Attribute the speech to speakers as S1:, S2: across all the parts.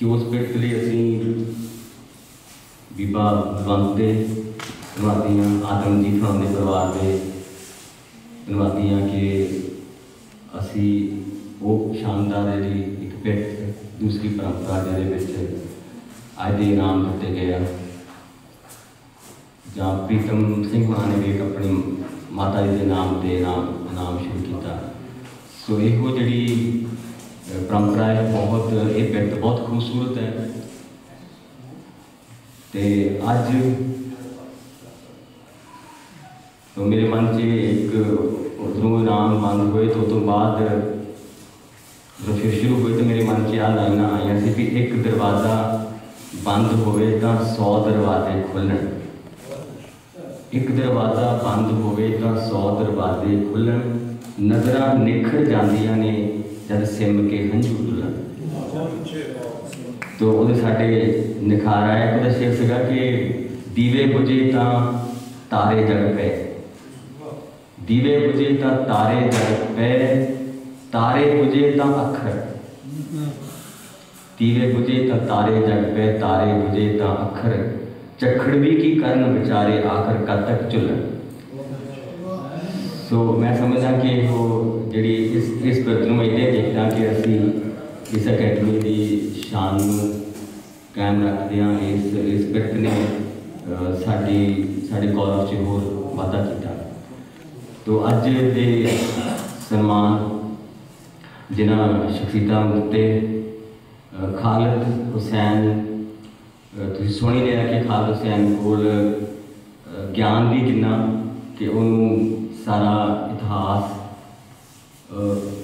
S1: ਕਿ ਉਸ ਪਿਰਤ ਲਈ ਅਸੀਂ ਬੀਬਾ ਬਲਵੰਤ ਦੇ ਧੰਨਵਾਦੀਆਂ ਆਦਮਜੀਤ ਖਾਨ ਦੇ ਪਰਿਵਾਰ ਦੇ ਧੰਨਵਾਦੀਆਂ ਕਿ ਅਸੀਂ ਉਹ ਸ਼ਾਨਦਾਰ ਜਿਹੜੀ ਇੱਕ ਪਿਰਤ ਦੂਸਰੀ ਪਰੰਪਰਾ ਦੇ ਵਿੱਚ ਅੱਜ ਦੇ ਇਨਾਮ ਦਿੱਤੇ ਗਏ ਆ। ਜਾਂ ਪ੍ਰੀਤਮ ਸਿੰਘ ਹੋਣਾ ਨੇ ਵੀ ਆਪਣੀ ਮਾਤਾ ਜੀ ਦੇ ਨਾਮ ਤੇ ਨਾਮ ਨਾਮ ਸ਼ੁਰੂ ਕੀਤਾ। ਸੋ ਇਹੋ ਜਿਹੜੀ ਪਰੰਪਰਾ ਹੈ, ਬਹੁਤ, ਇਹ ਪਿਰਤ ਬਹੁਤ ਖੂਬਸੂਰਤ ਹੈ। ਤੇ ਅੱਜ ਮੇਰੇ ਮਨ 'ਚ ਇੱਕ ਉਧਰੋਂ ਇਨਾਮ ਬੰਦ ਹੋਏ, ਤੋਂ ਤੋਂ ਬਾਅਦ ਜਦੋਂ ਫਿਰ ਸ਼ੁਰੂ ਹੋਈ ਤਾਂ ਮੇਰੇ ਮਨ 'ਚ ਯਾਦ ਲਾਈਨਾਂ ਆਈਆਂ ਸੀ ਕਿ ਇੱਕ ਦਰਵਾਜ਼ਾ ਬੰਦ ਹੋਵੇ ਤਾਂ 100 ਦਰਵਾਜ਼ੇ ਖੁੱਲਣ। ਇੱਕ ਦਰਵਾਜ਼ਾ ਬੰਦ ਹੋਵੇ ਤਾਂ 100 ਦਰਵਾਜ਼ੇ ਖੁੱਲਣ। ਨਜ਼ਰਾਂ ਨਿਖਰ ਜਾਂਦੀਆਂ ਨੇ ਜਦ ਸਿਮ ਕੇ ਹੰਝੂ ਡੁੱਲਣ ਤੋ ਉਹਦੇ ਸਾਡੇ ਨਿਖਾਰ ਆਇਆ ਉਹਦਾ ਸ਼ੇਰ ਸੀਗਾ ਕਿ ਦੀਵੇ ਬੁਝੇ ਤਾਂ ਤਾਰੇ ਜਗ ਪਏ। ਦੀਵੇ ਬੁਝੇ ਤਾਂ ਤਾਰੇ ਜਗ ਪਏ, ਤਾਰੇ ਬੁਝੇ ਤਾਂ ਅੱਖਰ। ਦੀਵੇ ਬੁਝੇ ਤਾਂ ਤਾਰੇ ਜਗ ਪਏ, ਤਾਰੇ ਬੁਝੇ ਤਾਂ ਅੱਖਰ। ਚੱਖੜ ਵੀ ਕੀ ਕਰਨ ਵਿਚਾਰੇ, ਆਖਰ ਕਦ ਤੱਕ ਝੁੱਲਣ? ਸੋ ਮੈਂ ਸਮਝਦਾ ਕਿ ਉਹ ਜਿਹੜੀ ਇਸ ਇਸ ਪ੍ਰਤ ਨੂੰ ਇਹਦੇ ਦੇਖਦਾ ਕਿ ਅਸੀਂ ਇਸ ਅਕੈਡਮੀ ਦੀ ਸ਼ਾਨ ਨੂੰ ਕਾਇਮ ਰੱਖਦੇ ਹਾਂ, ਇਸ ਇਸ ਪ੍ਰਤ ਨੇ ਸਾਡੀ, ਸਾਡੇ ਕਾਲਜ 'ਚ ਹੋਰ ਵਾਧਾ ਕੀਤਾ। ਤੋ ਅੱਜ ਦੇ ਸਨਮਾਨ ਜਿਨ੍ਹਾਂ ਸ਼ਖਸੀਅਤਾਂ ਉੱਤੇ ਖਾਲਦ ਹੁਸੈਨ ਤੁਸੀਂ ਸੁਣੀ ਲਿਆ ਕਿ ਖਾਲਦ ਹੁਸੈਨ ਕੋਲ ਗਿਆਨ ਵੀ ਕਿੰਨਾ ਕਿ ਉਹਨੂੰ ਸਾਰਾ ਇਤਿਹਾਸ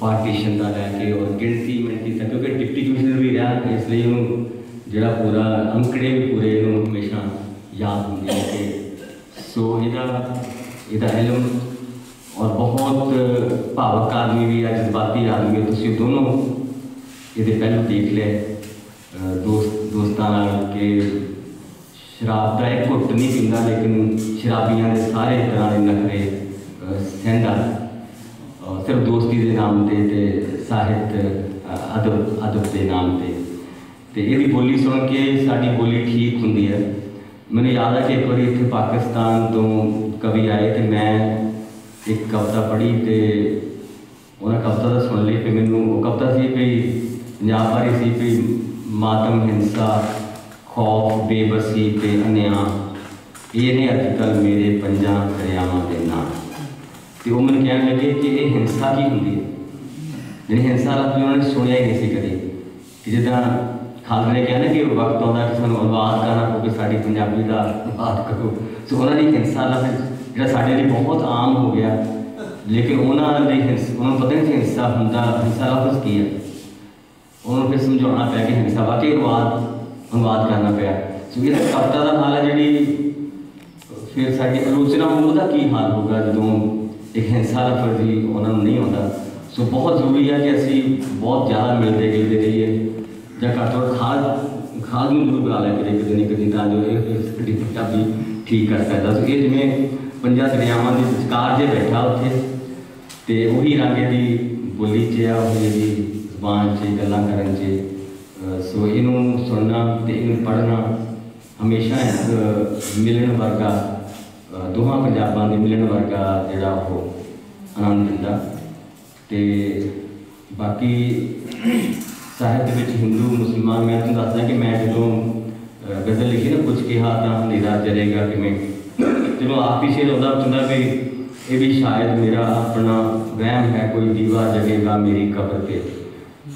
S1: ਪਾਰਟੀਸ਼ਨ ਦਾ ਲੈ ਕੇ ਔਰ ਗਿਣਤੀ ਮਿਣਤੀ ਤੱਕ ਕਿਉਂਕਿ ਡਿਪਟੀ ਕਮਿਸ਼ਨਰ ਵੀ ਰਿਹਾ ਇਸ ਲਈ ਉਹਨੂੰ ਜਿਹੜਾ ਪੂਰਾ ਅੰਕੜੇ ਵੀ ਪੂਰੇ ਇਹਨੂੰ ਹਮੇਸ਼ਾ ਯਾਦ ਹੁੰਦੇ ਨੇ ਕਿ ਸੋ ਇਹਦਾ ਇਹਦਾ ਇਲਮ ਔਰ ਬਹੁਤ ਭਾਵਕ ਆਦਮੀ ਵੀ ਹੈ ਜਜ਼ਬਾਤੀ ਆਦਮੀ ਹੈ ਤੁਸੀਂ ਦੋਨੋਂ ਇਹਦੇ ਪਹਿਲੂ ਦੇਖ ਲਏ ਅਹ ਦੋਸਤ ਦੋਸਤਾਂ ਨਾਲ ਕਿ ਸ਼ਰਾਬ ਦਾ ਇੱਕ ਘੁੱਟ ਨਹੀਂ ਪੀਂਦਾ ਲੇਕਿਨ ਸ਼ਰਾਬੀਆਂ ਦੇ ਸਾਰੇ ਤਰ੍ਹਾਂ ਦੇ ਨਖਰੇ ਕਹਿੰਦਾ ਸਿਰਫ ਦੋਸਤੀ ਦੇ ਨਾਮ ਤੇ ਤੇ ਸਾਹਿਤ ਅਦਬ ਅਦਬ ਦੇ ਨਾਮ ਤੇ। ਤੇ ਇਹਦੀ ਬੋਲੀ ਸੁਣ ਕੇ ਸਾਡੀ ਬੋਲੀ ਠੀਕ ਹੁੰਦੀ ਹੈ। ਮੈਨੂੰ ਯਾਦ ਹੈ ਕਿ ਇੱਕ ਵਾਰੀ ਇੱਥੇ ਪਾਕਿਸਤਾਨ ਤੋਂ ਕਵੀ ਆਏ ਤੇ ਮੈਂ ਇੱਕ ਕਵਿਤਾ ਪੜ੍ਹੀ ਤੇ ਉਹਨਾਂ ਕਵਿਤਾ ਦਾ ਸੁਣ ਲਈ ਤੇ ਮੈਨੂੰ ਉਹ ਕਵਿਤਾ ਸੀ ਵੀ ਪੰਜਾਬ ਬਾਰੇ ਸੀ ਵੀ ਮਾਤਮ, ਹਿੰਸਾ, ਖੌਫ, ਬੇਬਸੀ ਤੇ ਅਨਿਆਂ, ਇਹ ਨੇ ਅੱਜ ਕੱਲ੍ਹ ਮੇਰੇ ਪੰਜਾਂ ਦਰਿਆਵਾਂ ਦੇ ਨਾਂ। ਤੇ ਉਹ ਮੈਨੂੰ ਕਹਿਣ ਲੱਗੇ ਕਿ ਇਹ ਹਿੰਸਾ ਕੀ ਹੁੰਦੀ ਹੈ? ਜਿਹੜੀ ਹਿੰਸਾ ਲਫ਼ਜ਼ ਉਹਨਾਂ ਨੇ ਸੁਣਿਆ ਹੀ ਨਹੀਂ ਸੀ ਕਦੇ। ਕਿ ਜਿੱਦਾਂ ਖਾਲਦ ਨੇ ਕਿਹਾ ਨਾ ਕਿ ਵਕਤ ਆਉਂਦਾ ਕਿ ਸਾਨੂੰ ਅਨੁਵਾਦ ਕਰਨਾ ਪਊਗਾ, ਸਾਡੀ ਪੰਜਾਬੀ ਦਾ ਅਨੁਵਾਦ ਕਰੋ। ਸੋ ਉਹਨਾਂ ਦੀ ਹਿੰਸਾ ਲਫ਼ਜ਼ ਜਿਹੜਾ ਸਾਡੇ ਲਈ ਬਹੁਤ ਆਮ ਹੋ ਗਿਆ। ਲੇਕਿਨ ਉਹਨਾਂ ਲਈ ਹਿੰਸ, ਉਹਨਾਂ ਨੂੰ ਪਤਾ ਨਹੀਂ ਹਿੰਸਾ ਹੁੰਦਾ, ਹਿੰਸਾ ਲਫ਼ਜ਼ ਕੀ ਹੈ। ਉਹਨਾਂ ਨੂੰ ਫਿਰ ਸਮਝਾਉਣਾ ਪਿਆ ਕਿ ਹਿੰਸਾ ਵਾਕਈ ਅਨੁਵਾਦ ਅਨੁਵਾਦ ਕਰਨਾ ਪਿਆ। ਸੋ ਇਹ ਕਵਿਤਾ ਦਾ ਹਾਲ ਹੈ ਜਿਹੜੀ, ਫਿਰ ਸਾਡੀ ਆਲੋਚਨਾ ਉਹਦਾ ਕੀ ਹਾਲ ਹੋਗਾ ਜਦੋਂ ਇੱਕ ਹਿੰਸਾ ਲਫ਼ਜ਼ ਹੀ ਉਹਨਾਂ ਨੂੰ ਨਹੀਂ ਆਉਂਦਾ। ਸੋ ਬਹੁਤ ਜ਼ਰੂਰੀ ਹੈ ਕਿ ਅਸੀਂ ਬਹੁਤ ਜ਼ਿਆਦਾ ਮਿਲਦੇ ਗਿਲਦੇ ਰਹੀਏ ਜਾਂ ਘੱਟੋ ਘੱਟ ਖਾਦ ਖਾਦ ਨੂੰ ਜ਼ਰੂਰ ਬਣਾ ਲਿਆ ਕਰੇ ਕਿਤੇ ਨਹੀਂ ਕਿਤੇ ਤਾਂ ਜੋ ਇਹ ਇਹ ਸਾਡੀ ਠੀਕ ਕਰ ਸਕਦਾ। ਸੋ ਇਹ ਜਿਵੇਂ ਪੰਜਾਂ ਦਰਿਆਵਾਂ ਦੇ ਵਿਚਕਾਰ ਜੇ ਬੈਠਾ ਉੱਥੇ, ਤੇ ਉਹੀ ਰੰਗ ਦੀ ਬੋਲੀ 'ਚ ਆ, ਉਹ ਜਿਹੜੀ ਜ਼ੁਬਾਨ 'ਚ, ਗੱਲਾਂ ਕਰਨ 'ਚ। ਸੋ ਇਹਨੂੰ ਸੁਣਨਾ ਤੇ ਇਹਨੂੰ ਪੜ੍ਹਨਾ ਹਮੇਸ਼ਾ ਇੱਕ ਮਿਲਣ ਵਰਗਾ ਦੋਹਾਂ ਪੰਜਾਬਾਂ ਦੇ ਮਿਲਣ ਵਰਗਾ ਜਿਹੜਾ ਉਹ ਆਨੰਦ ਦਿੰਦਾ। ਤੇ ਬਾਕੀ ਸਾਹਿਤ ਦੇ ਵਿੱਚ ਹਿੰਦੂ, ਮੁਸਲਮਾਨ, ਮੈਂ ਤੁਹਾਨੂੰ ਦੱਸਦਾ ਕਿ ਮੈਂ ਜਦੋਂ, ਅਹ, ਗਜ਼ਲ ਲਿਖੀ ਨਾ, ਕੁਝ ਕਿਹਾ ਤਾਂ ਹਨੇਰਾ ਜਰੇਗਾ ਕਿਵੇਂ? ਜਦੋਂ ਆਪ ਹੀ ਸ਼ੇਰ ਆਉਂਦਾ ਹੁੰਦਾ ਵੀ ਇਹ ਵੀ ਸ਼ਾਇਦ ਮੇਰਾ ਆਪਣਾ ਵਹਿਮ ਹੈ, ਕੋਈ ਦੀਵਾ ਜਗੇਗਾ ਮੇਰੀ ਕਬਰ ਤੇ।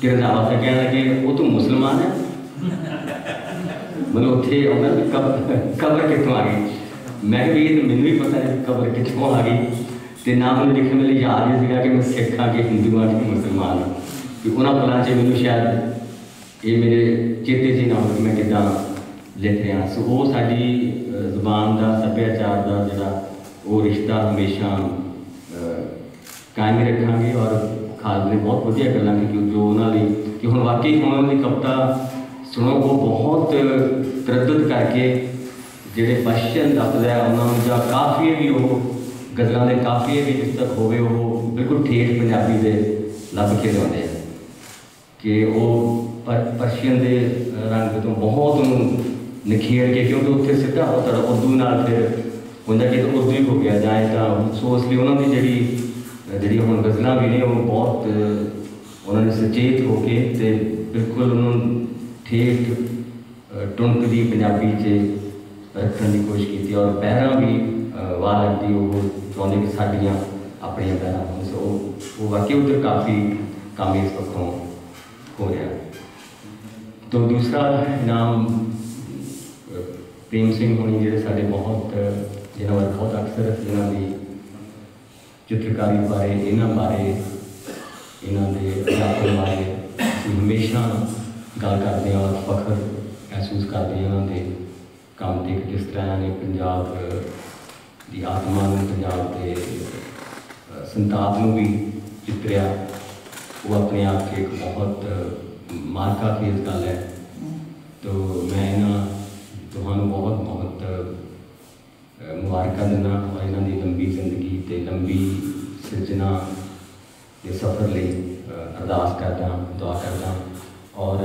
S1: ਕਿ ਰਜ਼ਾਵਾ ਤਾਂ ਕਹਿਣ ਲੱਗੇ ਉਹ ਤੂੰ ਮੁਸਲਮਾਨ ਹੈ। ਮਤਲਬ ਉੱਥੇ ਆਉਂਦਾ ਵੀ ਕਬਰ ਕਬਰ ਕਿੱਥੋਂ ਆ ਗਈ? ਮੈਂ ਕਿਹਾ ਵੀ ਇਹ ਤਾਂ ਮੈਨੂੰ ਵੀ ਪਤਾ ਹੈ ਕਬਰ ਕਿੱਥੋਂ ਆ ਗਈ। ਤੇ ਨਾ ਮੈਨੂੰ ਲਿਖਣ ਵੇਲੇ ਯਾਦ ਨਹੀਂ ਸੀਗਾ ਕਿ ਮੈਂ ਸਿੱਖ ਹਾਂ ਕਿ ਹਿੰਦੂ ਹਾਂ ਕਿ ਮੁਸਲਮਾਨ ਹਾਂ। ਕਿ ਉਹਨਾਂ ਪਲਾਂ 'ਚ ਮੈਨੂੰ ਸ਼ਾਇਦ ਇਹ ਮੇਰੇ ਚੇਤੇ 'ਚ ਨਾ ਹੋਵੇ ਕਿ ਮੈਂ ਕਿੱਦਾਂ ਲਿਖ ਰਿਹਾ। ਸੋ ਉਹ ਸਾਡੀ ਜ਼ੁਬਾਨ ਦਾ, ਸੱਭਿਆਚਾਰ ਦਾ ਜਿਹੜਾ ਉਹ ਰਿਸ਼ਤਾ ਹਮੇਸ਼ਾ ਕਾਇਮ ਰੱਖਾਂਗੇ ਔਰ ਖਾਲਦ ਨੇ ਬਹੁਤ ਵਧੀਆ ਗੱਲਾਂ ਕੀਤੀ ਜੋ ਉਹਨਾਂ ਲਈ ਕਿ ਹੁਣ ਵਾਕਈ ਹੁਣ ਉਹਨਾਂ ਦੀ ਕਵਿਤਾ ਸੁਣੋ, ਉਹ ਬਹੁਤ ਤਰੱਦਦ ਕਰਕੇ ਜਿਹੜੇ ਪਛਨ ਲਫ਼ਜ਼ ਉਹਨਾਂ ਨੂੰ ਜਾਂ ਕਾਫੀਏ ਵੀ ਉਹ ਗਜ਼ਲਾਂ ਦੇ ਕਾਫੀਏ ਵੀ ਜਿਸ ਤੱਕ ਹੋਵੇ ਉਹ ਬਿਲਕੁਲ ਠੇਠ ਪੰਜਾਬੀ ਦੇ ਲੱਭ ਕੇ ਲਿਆਉਂਦੇ ਆ। ਕਿ ਉਹ ਪਰਸ਼ੀਅਨ ਦੇ ਰੰਗ ਤੋਂ ਬਹੁਤ ਉਹਨੂੰ ਨਿਖੇਰ ਕੇ ਕਿਉਂਕਿ ਉੱਥੇ ਸਿੱਧਾ ਉਹ ਉਰਦੂ ਨਾਲ ਫਿਰ ਹੁੰਦਾ ਕਿ ਉਰਦੂ ਹੀ ਹੋ ਗਿਆ ਜਾਂ ਤਾਂ ਸੋ ਇਸ ਲਈ ਉਹਨਾਂ ਦੀ ਜਿਹੜੀ ਅ, ਜਿਹੜੀ ਹੁਣ ਗਜ਼ਲਾਂ ਵੀ ਨੇ ਉਹ ਬਹੁਤ ਉਹਨਾਂ ਨੇ ਸੁਚੇਤ ਹੋ ਕੇ ਤੇ ਬਿਲਕੁਲ ਉਹਨਾਂ ਨੂੰ ਠੇਠ ਅ, ਟੁਣਕਦੀ ਪੰਜਾਬੀ 'ਚ ਰੱਖਣ ਦੀ ਕੋਸ਼ਿਸ਼ ਕੀਤੀ ਔਰ ਪਹਿਰਾਂ ਵੀ ਅ, ਵਾਹ ਲੱਗਦੀ ਉਹ ਚਾਹੁੰਦੇ ਕਿ ਸਾਡੀਆਂ ਆਪਣੀਆਂ ਪਹਿਰਾਂ ਹੋਣ। ਸੋ ਉਹ- ਵਾਕਈ ਉਧਰ ਕਾਫੀ ਕੰਮ ਇਸ ਪੱਖੋਂ ਹੋ ਰਿਹਾ। ਤੋ ਦੂਸਰਾ ਨਾਮ ਪ੍ਰੇਮ ਸਿੰਘ ਹੋਣੀ ਜਿਹੜੇ ਸਾਡੇ ਬਹੁਤ ਅ, ਜਿਹਨਾਂ ਬਾਰੇ ਬਹੁਤ ਅਕਸਰ ਇਹਨਾਂ ਦੀ ਚਿੱਤਰਕਾਰੀ ਬਾਰੇ ਇਹਨਾਂ ਬਾਰੇ ਇਹਨਾਂ ਦੇ ਅਧਿਆਪਨ ਬਾਰੇ ਹਮੇਸ਼ਾ ਗੱਲ ਕਰਦੇ ਹਾਂ ਫਖਰ ਮਹਿਸੂਸ ਕਰਦੇ ਹਾਂ ਇਹਨਾਂ ਦੇ। ਕੰਮ ਤੇ ਕਿ ਤਰ੍ਹਾਂ ਇਹਨਾਂ ਨੇ ਪੰਜਾਬ ਦੀ ਆਤਮਾ ਨੂੰ ਪੰਜਾਬ ਦੇ ਅ, ਸੰਤਾਪ ਨੂੰ ਵੀ ਚਿਤਰਿਆ ਉਹ ਆਪਣੇ ਆਪ 'ਚ ਇੱਕ ਬਹੁਤ ਮਾਰਕਾ ਖੇਜ਼ ਗੱਲ ਹੈ। ਤੋ ਮੈਂ ਇਹਨਾਂ ਤੁਹਾਨੂੰ ਬਹੁਤ ਬਹੁਤ ਮੁਬਾਰਕਾਂ ਦਿੰਦਾ ਔਰ ਇਹਨਾਂ ਦੀ ਲੰਬੀ ਜ਼ਿੰਦਗੀ ਤੇ ਲੰਬੀ ਸਿਰਜਣਾ ਦੇ ਸਫ਼ਰ ਲਈ ਅਰਦਾਸ ਕਰਦਾ ਦੁਆ ਕਰਦਾ ਔਰ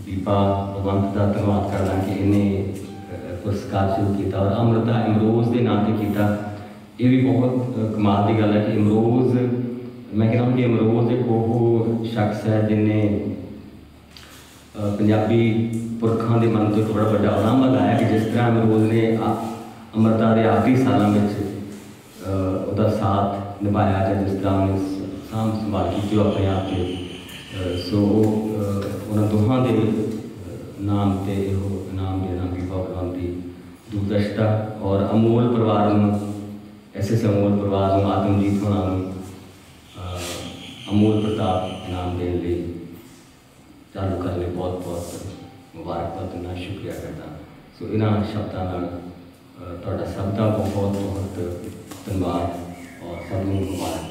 S1: ਦੀਪਾ ਭਗਵੰਤ ਦਾ ਧੰਨਵਾਦ ਕਰਦਾ ਕਿ ਇਹਨੇ ਅ, ਪੁਰਸਕਾਰ ਸ਼ੁਰੂ ਕੀਤਾ ਔਰ ਅਮਰਤਾ ਇਮਰੋਜ਼ ਦੇ ਨਾਂ ਤੇ ਕੀਤਾ। ਇਹ ਵੀ ਬਹੁਤ ਕਮਾਲ ਦੀ ਗੱਲ ਹੈ ਕਿ ਇਮਰੋਜ਼ ਮੈਂ ਕਹਿੰਦਾ ਕਿ ਇਮਰੋਜ਼ ਇੱਕ ਉਹ ਸ਼ਖਸ ਹੈ ਜਿਹਨੇ ਪੰਜਾਬੀ ਪੁਰਖਾਂ ਦੇ ਮਨ ਤੋਂ ਇੱਕ ਵੱਡਾ ਆਰਾਮ ਲਗਾਇਆ ਕਿ ਜਿਸ ਤਰ੍ਹਾਂ ਅਮਰੋਜ਼ ਨੇ ਆ- ਅੰਮ੍ਰਿਤਾ ਦੇ ਆਖਰੀ ਸਾਲਾਂ ਵਿੱਚ ਉਹਦਾ ਸਾਥ ਨਿਭਾਇਆ ਜਾਂ ਜਿਸ ਤਰ੍ਹਾਂ ਉਹਨੇ ਸ- ਸਾਂਭ ਸੰਭਾਲ ਕੀਤੀ ਉਹ ਆਪਣੇ ਆਪ ਤੇ ਸੋ ਉਹਨਾਂ ਦੋਹਾਂ ਦੇ ਨਾਮ ਤੇ ਇਹੋ ਦੂਰਦਸ਼ਤਾ ਔਰ ਅਮੋਲ ਪਰਿਵਾਰ ਨੂੰ ਐਸੇ ਅਮੋਲ ਪਰਿਵਾਰ ਨੂੰ ਆਤਮਜੀਤ ਹੋਣਾ ਨੂੰ ਅ, ਅਮੋਲ ਪ੍ਰਤਾਪ ਇਨਾਮ ਦੇਣ ਲਈ ਚਾਲੂ ਕਰਨ ਲਈ ਬਹੁਤ ਬਹੁਤ ਮੁਬਾਰਕਬਾਦ ਦਿੰਦਾ ਸ਼ੁਕਰੀਆ ਕਰਦਾ ਸੋ ਇਹਨਾਂ ਸ਼ਬਦਾਂ ਨਾਲ ਅ, ਤੁਹਾਡਾ ਸਭ ਦਾ ਬਹੁਤ ਬਹੁਤ ਧੰਨਵਾਦ ਔਰ ਸਭ ਨੂੰ ਮੁਬਾਰਕ